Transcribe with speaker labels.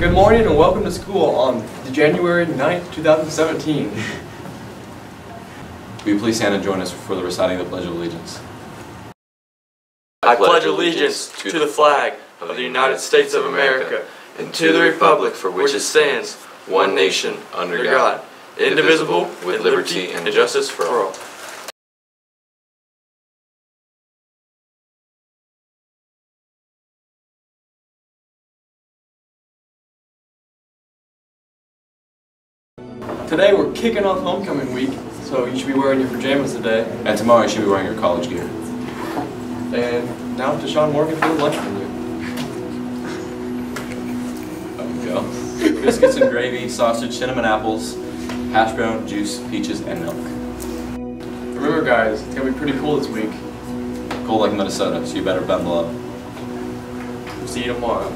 Speaker 1: Good morning and welcome to school on January 9th, 2017.
Speaker 2: Will you please stand and join us for the reciting of the Pledge of Allegiance?
Speaker 3: I pledge allegiance to the flag of the United States of America and to the republic for which it stands, one nation, under God, indivisible, with liberty and justice for all.
Speaker 1: Today we're kicking off homecoming week, so you should be wearing your pajamas today.
Speaker 2: And tomorrow you should be wearing your college gear.
Speaker 1: And now to Sean Morgan for the lunch menu.
Speaker 2: There we go. Biscuits and gravy, sausage, cinnamon apples, hash brown, juice, peaches, and milk.
Speaker 1: Remember guys, it's gonna be pretty cool this week.
Speaker 2: Cold like Minnesota, so you better bundle up.
Speaker 1: See you tomorrow.